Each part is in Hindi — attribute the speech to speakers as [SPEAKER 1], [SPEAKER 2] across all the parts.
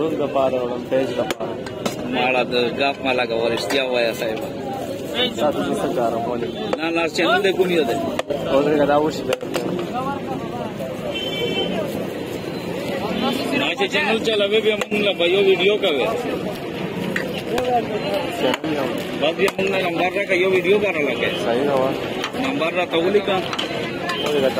[SPEAKER 1] Luz kapare orang page kapare.
[SPEAKER 2] Mala de gap mala ka waristia waya saiba.
[SPEAKER 1] Satu sisa cara poli.
[SPEAKER 2] Na na channel de kuniyo de.
[SPEAKER 1] Odre kada ushi be.
[SPEAKER 2] माझे चॅनल चलावे बी म्हणला भाई व्हिडिओ कावे बाकी म्हणला नंबर का यो व्हिडिओ करा लगे
[SPEAKER 1] Sahih kawan.
[SPEAKER 2] नंबर रा तवली का
[SPEAKER 1] Odre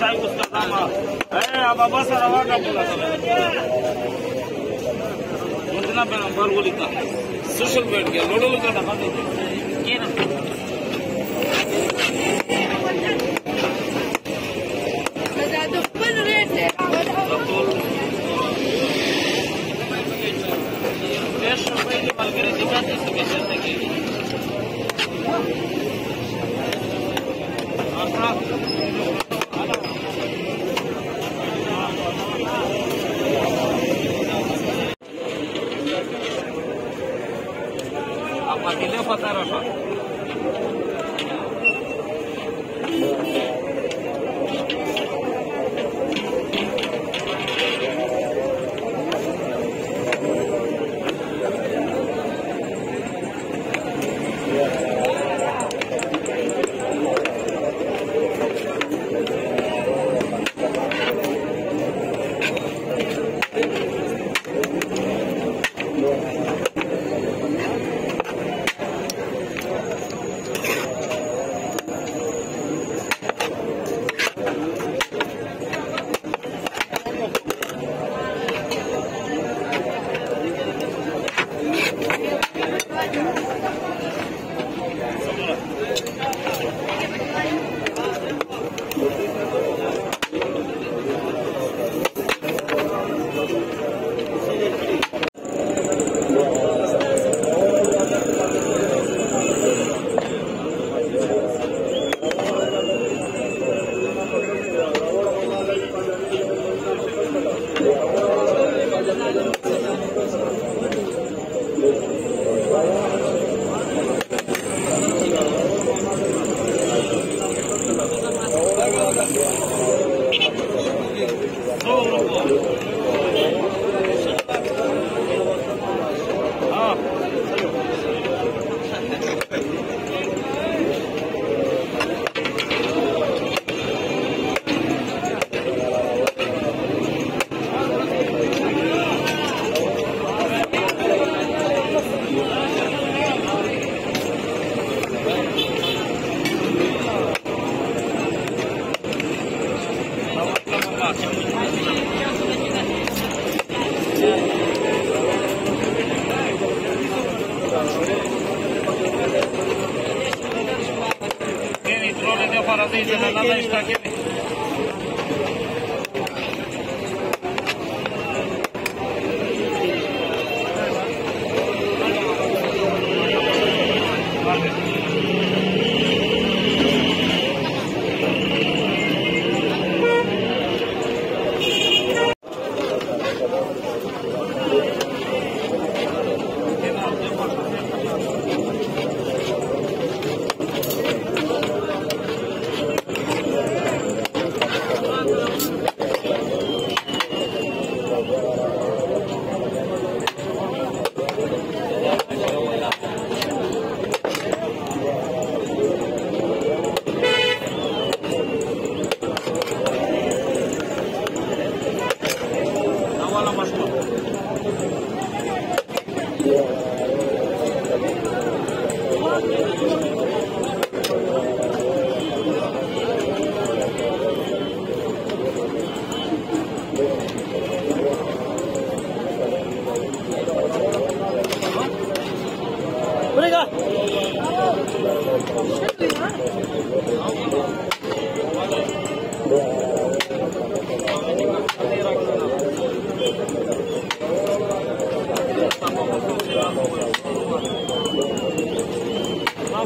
[SPEAKER 2] शाही पुस्तक कामा ए आबा बस रवा का बोला मुंतना पे नंबर बोली का सोशल मीडिया लोडो का दफ़ा दे
[SPEAKER 3] Mustafa tarafa. これ
[SPEAKER 2] が。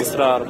[SPEAKER 2] इसरार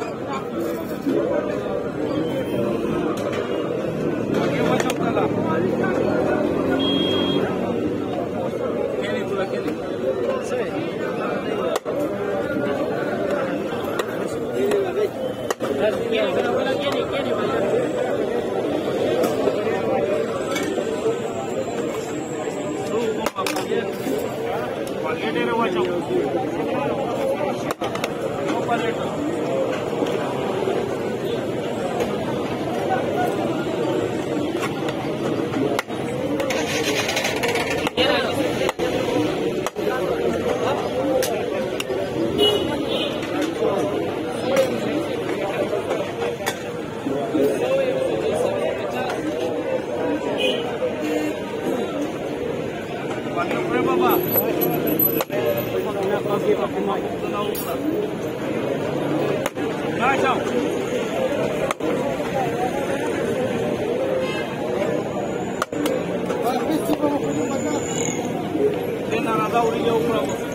[SPEAKER 3] Caurinho é o Prova.